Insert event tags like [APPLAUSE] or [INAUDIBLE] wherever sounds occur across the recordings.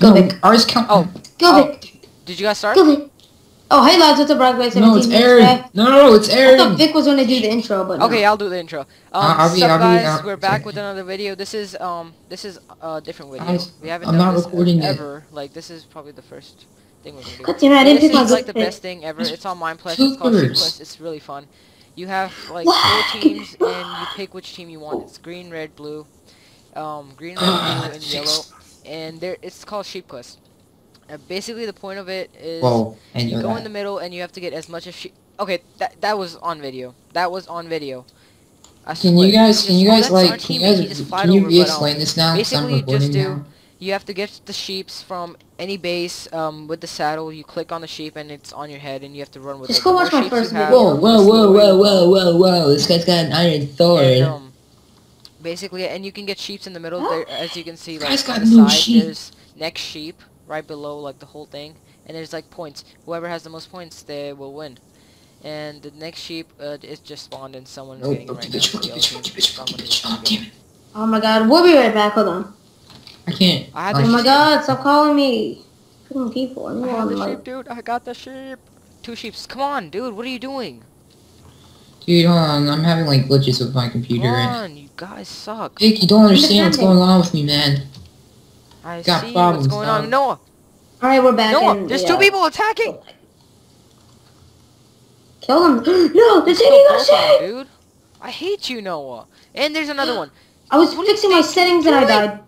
Go No, Vic. ours count. Oh. Go Oh, Vic. Did you guys start? Go Vic. Oh, hey lads, what's up, Rock Guys? no, it's 17 Aaron. No, no, no, it's I thought Vic was gonna do the intro, but no. Okay, I'll do the intro. Um, I'll be- sup I'll be- guys, I'll- we're back sorry. with another video. This is um, this is a different video. Guys, we haven't I'm done not this recording it. ever. Like this is probably the first thing we're gonna do. God damn it, I didn't this pick my is like the pick. best thing ever. It's on Mineplex. Two It's called birds. Sheepquest. It's really fun. You have like What? four teams, and you pick which team you want. It's green, red, blue, um, green, red, Ah, blue, and yellow. And there, it's called Sheep Quest. Uh, basically, the point of it is Whoa, and you go in the middle, and you have to get as much as sheep. Okay, that that was on video. That was on video. I Can swear. you guys, can you oh, guys our like, can you guys, just can you re-explain this now? basically, you just do- now. You have to get the sheeps from any base um, with the saddle. You click on the sheep, and it's on your head, and you have to run with Just it. go watch my first video. Whoa, whoa, whoa, whoa, whoa, whoa, whoa! This guy's got an iron sword. And, um, basically, and you can get sheeps in the middle there, [GASPS] as you can see, like Guys on the no side. sheep. There's next sheep right below, like the whole thing, and there's like points. Whoever has the most points, they will win. And the next sheep uh, is just spawned, and someone is Nope, getting fuck right you, now. bitch, fuck the you, yellow bitch, team. fuck you, bitch, So I'm fuck you, gonna bitch. do Oh, damn it. Oh my god, we'll be right back. Hold on. I can't. I had Oh my sheep. god, stop calling me. Freaking people. I'm I have the like. sheep, dude. I got the sheep. Two sheeps. Come on, dude. What are you doing? Dude, hold on. I'm having like glitches with my computer. Come on, you guys suck. Vic, you don't understand what's going on with me, man. I got see problems, what's going on. Noah, Alright, we're back. Noah, and, there's yeah. two people attacking. Kill them. [GASPS] no, they're taking Kill us both of them, shit. dude. I hate you, Noah. And there's another one. [GASPS] I was fixing my settings and I died.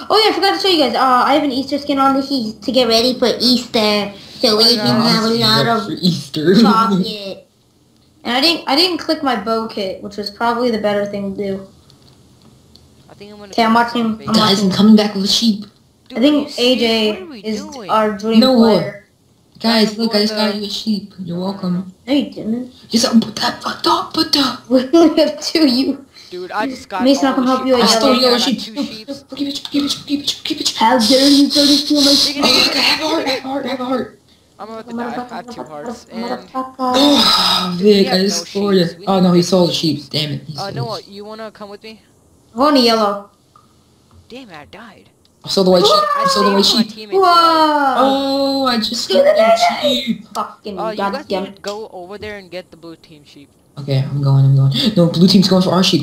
Oh yeah, I forgot to show you guys. Uh, I have an Easter skin on this to get ready for Easter, so we my can have a lot Up of for Easter. chocolate. [LAUGHS] And I didn't, I didn't click my bow kit, which was probably the better thing to do. I think I'm gonna. Okay, I'm watching- I'm Guys, I'm coming back with a sheep. Dude, I think are you serious? What are AJ is doing? our dream No. player. Guys, look, I just got to- you a sheep. You're welcome. No, you didn't. Just uh, put that, put that, put that. We only have two. You. Dude, I just got. Mason, all I can the help sheep. you I with I stole yellow. your got sheep. two No, sheep. no, Give it, give it, give it, give it. How dare you try to steal my Dig it, Oh, dig look, I have a heart, I have a heart, I have a heart. I'm about to die. I have two hearts. And Oh, Dude, we Vic, have I no scored it. Oh no, he to- sold the sheep. Damn it. He uh, sold Noah, you wanna come with me? I'm going to yellow. Damn it, I died. I sold the white sheep. I I sold the white sheep. teammates' Whoa! Oh, I just Do sold the the name. sheep. Fucking Uh, you guys goddamn. need to go over there and get the blue team sheep. Okay, I'm going, I'm going. No, blue team's going for our sheep.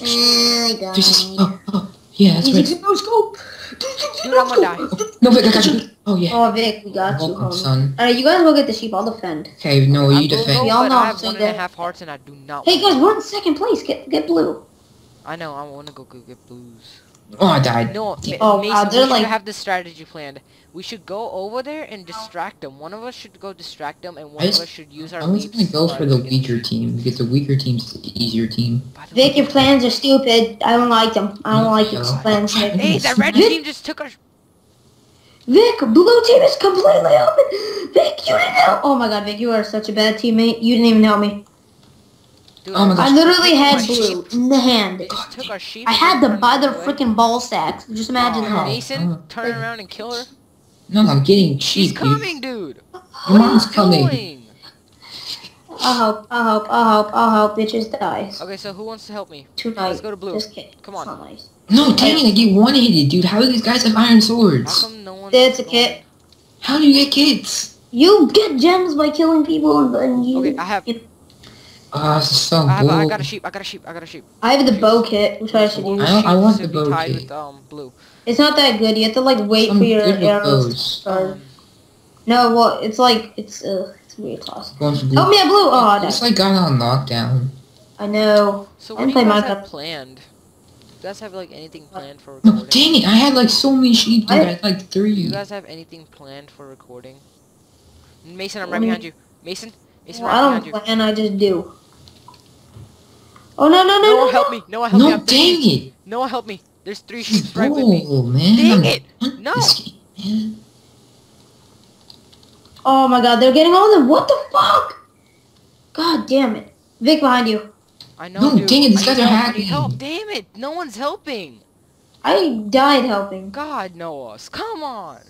I died. Oh, oh, yeah, that's Easy right. no scope. Dude, I'm gonna die. No, Vic, I got you. Oh, yeah. Oh, Vic, we got you, Welcome, son. Alright, you guys go get the sheep. I'll defend. Okay, no, you will defend. go, Y'all know I I'm have so one and a good. half hearts and I do not. Hey guys, we're in second place. Get get blue. I know. I want to go, go get blues. Oh, I died. No, Ma- Oh, Mason, wow, we they're should like- have this strategy planned. We should go over there and distract them. One of us should go distract them, and one I of us should use our I was leaps. gonna go for the weaker sheep. team because the weaker team's the easier team. By the Vic, way- your plans are stupid. I don't like them. I don't like your Yeah. plans, Vic. Hey, that red Vic- team just took our. Vic, blue team is completely open. Vic, you didn't help. Oh my god, Vic, you are such a bad teammate. You didn't even help me. Dude, Oh my I literally had My blue sheep. in the hand. Took our sheep. I had they to turned buy the away. freaking ball sacks. Just imagine Oh, that. Mason, Oh. turn around and kill her. No, I'm getting She's sheep, dude. coming, dude. Your mom's coming. I'll help. I'll help. I'll help. I'll help. Bitches dies. Okay, so who wants to help me? Tonight. Let's go to blue. Just kidding. Come on. It's not nice. No, dang it, I get one hitted, dude. How do these guys have iron How swords? come no one? It's a kit. How do you get kids? You get gems by killing people and then you... Okay, I have. Ah, this is so I have. I bull. got a sheep. I got a sheep. I got a sheep. I have the bow kit, which I should use. I don't- I want the bow kit. with um blue. It's not that good. You have to like wait I'm for your good with arrows to bows. start. No, well, it's like it's uh, it's weird toss. Going for blue. Help me at blue. Oh, I It's died. like got on lockdown. I know. so I what do play you guys have planned? Do you guys have like anything planned for No, recording? dang it, I had like so many sheep, dude. I, I- had like three. Do three. you guys have anything planned for recording? Mason, I'm right Mm. behind you. Mason, Mason, Well, I don't plan. I just do. Oh no no no Noah, no! help no. me. Noah, help me. no, dang it. Noah, help me. There's three sheep right with me. bull, man. Dang it. No. this game, man. Oh my god, they're getting all of them. What the fuck? God damn it. Vic behind you. I know, No, dude. dang it, these I guys are hacking. help. Damn it. No one's helping. I died helping. God, Noah. Come on.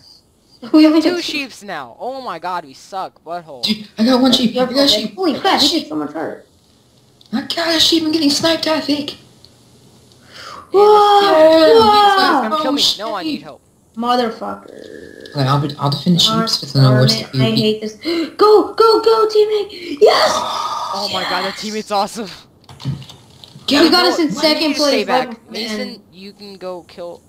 We only Two have sheeps now. Oh my god, we suck. Butthole. Dude, I got one sheep. I got a sheep. Holy crap, he did so much hurt. I got a sheep. I'm getting sniped at, Vic. Whoa! Come Whoa! kill me. Oh, No, I need help. Motherfucker. Like, I'll, be, I'll defend the sheep. Darn Just to know what's it, the I hate this. [GASPS] Go, go, go, teammate! Yes! [GASPS] Oh my god, that teammate's awesome. Get We got us in second You need to place. Stay back. Mason, you can go kill.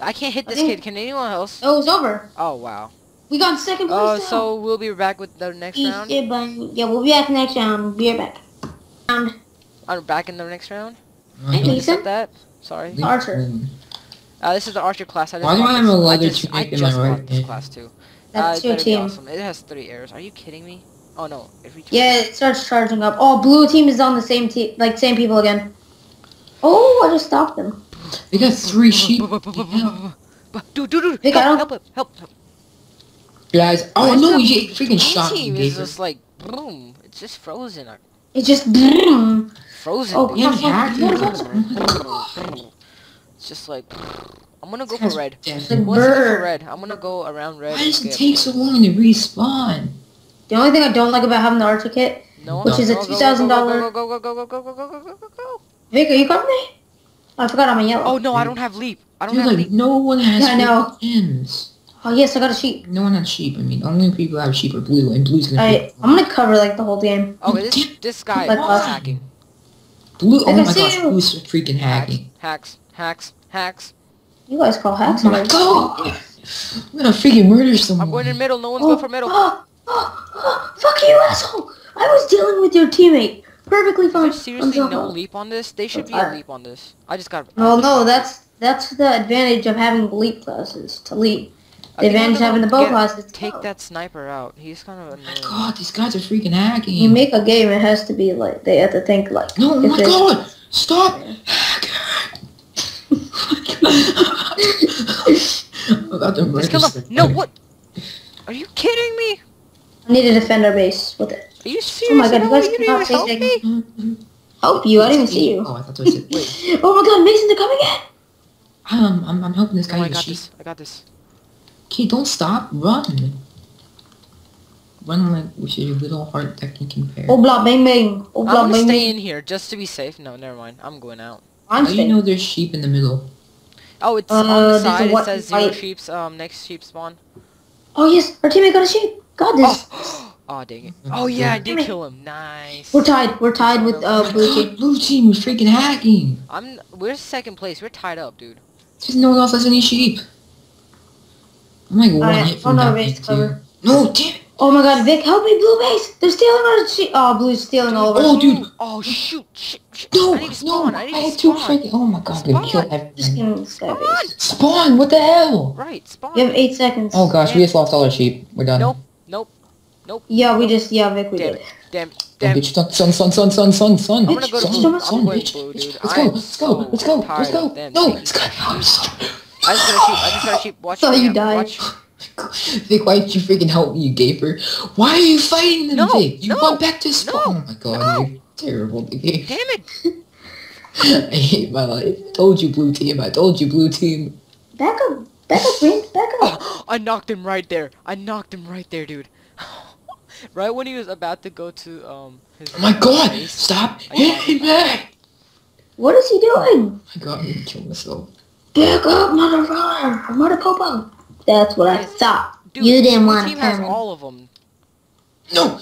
I can't hit this kid. Can anyone else? Oh, it's over. Oh wow. We got second place. Uh, so we'll be back with the next Eat round. it, bunny. Yeah, we'll be back next round. Be right back. Round. I'm back in the next round. Hey, Can you Mason. that? Sorry. Leave Archer. Uh, this is the archer class. I just Why do I have this. a leather just, I tunic in my just right bought this class too. That's uh, it your team. Awesome. It has three errors. Are you kidding me? Oh no. Yeah, it starts charging up. Oh, blue team is on the same team, like same people again. Oh, I just stopped them. They got three sheep. Dude, dude, dude. Hey, Help, help, help, help, help. Guys, oh Why no, the you freaking shot me, team is just like boom. It's just frozen. uh, It just. Boom. Frozen. Oh, dude. Yeah. It's just like I'm gonna go for red. Death. The Who wants to go for red? I'm gonna go around red. Why does it take so long to respawn? The only thing I don't like about having the Archer kit, No, which no, is a go, go, go, $2,000 Go go go go go go go go go go go go. Vic, are you covering me? Oh, I forgot I'm a yellow. Oh no, I don't have leap. I don't Dude, have like, leap. no one has Yeah, I know. gems. Oh, yes, I got a sheep. No one has sheep. I mean, only people that have sheep are blue, and blue's gonna Alright, be I'm gonna cover like the whole game. Oh, this this guy Like is us. hacking. blue. Oh my see gosh, you. blue's freaking hacking. hacks, hacks, hacks. You guys call hacks. Oh my god! I'm gonna freaking murder someone. I'm going in middle. No one's Oh, going for middle. [GASPS] oh, oh, oh, fuck you, asshole! I was dealing with your teammate. Perfectly fine. There's seriously no fine. leap on this. They should be a leap on this. I just got. No, no, that's that's the advantage of having leap classes. To leap. I The think advantage of gonna having the bow get- class is to Take go. that sniper out. He's kind of Oh annoying. god, these guys are freaking hacking. You make a game, it has to be like they have to think like. no, oh my god! Stop! I'm about to murder Just kill him. No, what? Are you kidding me? I need to defend our base with it. Are you serious? Oh my god, you guys you cannot even help take me. that. Help you? I didn't even see you. Oh, I thought that was it. Wait. [LAUGHS] Oh my god, Mason, they're coming in! Um, I'm, I'm helping this guy No, I got this. I got this. Okay, don't stop. Run. Run like with your little heart that can compare. Oh blah bang bang. Oh blah, I'm blah gonna bang stay bang. in here just to be safe. No, never mind. I'm going out. I'm How do you know there's sheep in the middle? Oh, it's Uh, on the side. It says zero white- sheep's um next sheep spawn. Oh yes, our teammate got a sheep. Got this. Oh, [GASPS] [GASPS] [GASPS] oh dang it. Oh yeah, I did kill him. Nice. We're tied. We're tied with Oh uh blue team. blue team is freaking hacking. I'm. We're second place. We're tied up, dude. Because no one else has any sheep. I'm like one Alright, hit oh from no, that base cover. No, damn it. Oh my god, Vic, help me, blue base. They're stealing our sheep. Oh, blue's stealing all of our. Oh, dude. Oh shoot! Shit! shit. No, I need to no. I need I to had two spawn. freaking. Oh my god, I'm gonna Spawn. Just everything. kidding, this guy Spawn. Spawn, what the hell? Right, spawn. You have eight seconds. Oh gosh, we just lost all our sheep. We're done. Nope. Nope. Yeah, we just yeah, Vic, we Damn did. it. Damn. Damn. Damn. Bitch, son, son, son, son, son, son. I'm go to son, son, bitch, blue, bitch. Let's go, let's go, let's go, let's go. No, taking let's go. I'm so- I just got a sheep. I just got a sheep. Watch. Saw me, you um, die. Watch. Vic, why did you freaking help me, you gaper? Why are you fighting them, No, Vic? You no, went back to spawn. no, oh my god, no. you're terrible, Vic. Damn it. [LAUGHS] I hate my life. Told you, blue team. I told you, blue team. Back up, back up, green, back up. Oh, [GASPS] I knocked him right there. I knocked him right there, dude. [SIGHS] right when he was about to go to um his Oh my god, base. stop hitting me. What is he doing? I got me to kill myself. Back up, motherfucker, mother popo. That's what I thought. Dude, you didn't want to team has come all of them. No.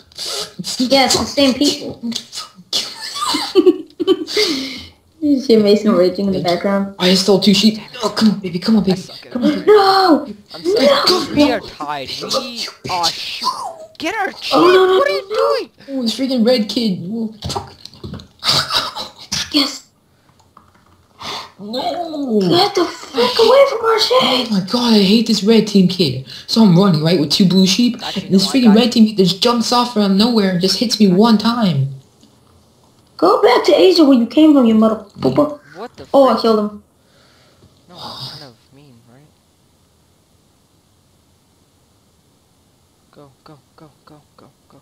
Yeah, it's the same people. [LAUGHS] You see Mason raging in the background. I stole two sheep. Oh, come on, baby. Come on, baby. Come on, baby. No! I'm No! We are tied. We oh shoot. Get our sheep. Oh, no, no, what are you doing? Oh, this freaking red kid. Whoa, fuck. Yes! No. Get the fuck away from our Oh shit! my god, I hate this red team kid. So I'm running, right, with two blue sheep. And this freaking got red team kid just jumps off from nowhere and just hits me one time. Go back to Asia where you came from, you mother pooper. What the? Oh, I killed him. No, that's kind of mean, right? Go, go, go, go, go, go.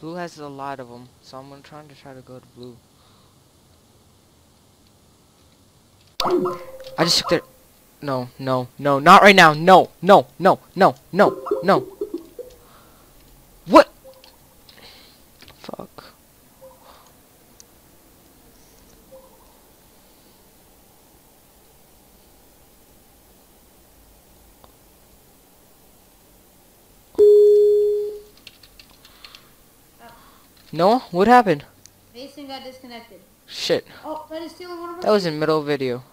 Blue has a lot of them, so I'm gonna try to try to go to blue. I just took their. No, no, no, not right now. No, no, no, no, no, no. What? Fuck. No? What happened? Mason got disconnected. Shit. Oh, Red is stealing one of That was in middle of video.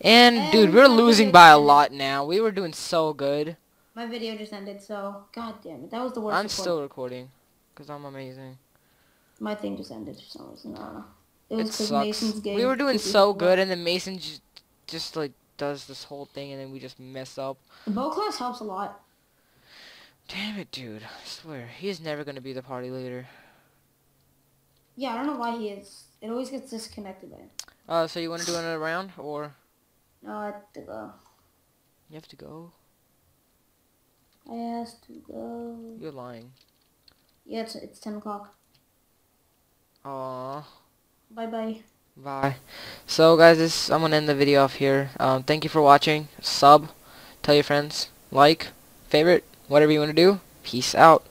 And, And dude, we're losing by a lot now. We were doing so good. My video just ended, so god damn it. That was the worst. I'm recording. still recording. Because I'm amazing. My thing just ended for some reason. I don't know. It was because. Mason's game. We were doing so good, and then Mason just, just like, does this whole thing, and then we just mess up. The bow class helps a lot. Damn it, dude. I swear. He's never going to be the party leader. Yeah, I don't know why he is. It always gets disconnected by him. Uh, so you want to do another round, or No, I have to go. you have to go? I asked to go. You're lying. Yeah, it's, it's 10 o'clock. Aww. Bye bye. Bye. So, guys, this I'm gonna end the video off here. Um, thank you for watching. Sub, tell your friends, like, favorite, whatever you want to do. Peace out.